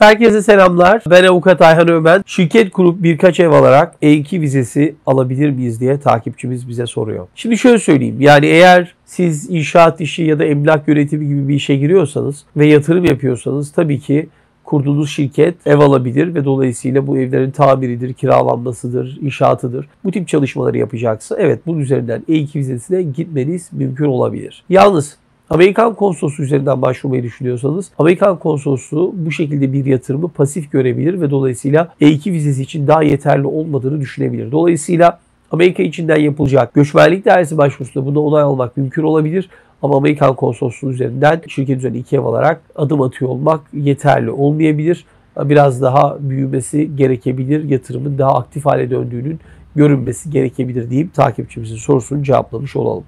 Herkese selamlar. Ben avukat Ayhan Ömen. Şirket kurup birkaç ev alarak E2 vizesi alabilir miyiz diye takipçimiz bize soruyor. Şimdi şöyle söyleyeyim. Yani eğer siz inşaat işi ya da emlak yönetimi gibi bir işe giriyorsanız ve yatırım yapıyorsanız tabii ki kurduğunuz şirket ev alabilir ve dolayısıyla bu evlerin tamiridir, kiralanmasıdır, inşaatıdır. Bu tip çalışmaları yapacaksa evet bunun üzerinden E2 vizesine gitmeniz mümkün olabilir. Yalnız Amerikan konsolosluğu üzerinden başvurmayı düşünüyorsanız Amerikan konsolosluğu bu şekilde bir yatırımı pasif görebilir ve dolayısıyla E2 vizesi için daha yeterli olmadığını düşünebilir. Dolayısıyla Amerika içinden yapılacak göçmenlik dairesi başvurusunda buna onay almak mümkün olabilir. Ama Amerikan konsolosluğu üzerinden şirket üzerine iki ev alarak adım atıyor olmak yeterli olmayabilir. Biraz daha büyümesi gerekebilir. Yatırımın daha aktif hale döndüğünün görünmesi gerekebilir deyip takipçimizin sorusunu cevaplamış olalım.